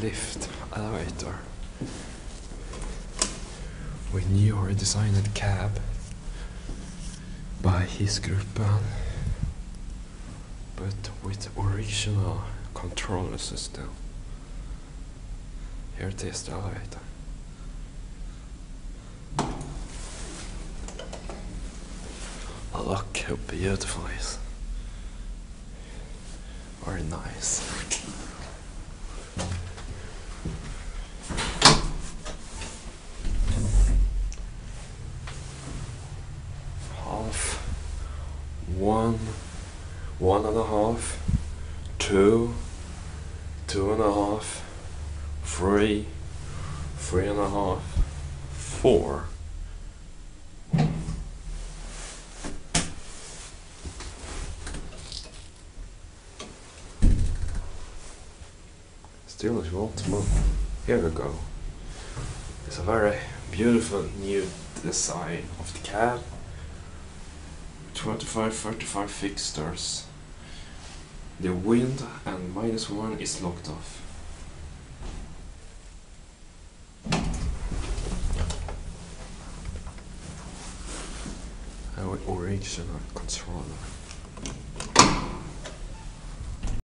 lift elevator with new designed cab by Hissgruppen but with original control system. Here it is, the elevator. Look how beautiful it is. Very nice. Half, one, one and a half, two, two and a half, three, three and a half, four. Still you want more, here we go. It's a very beautiful new design of the cab. 25 35 fixtures. The wind and minus one is locked off. Our original controller.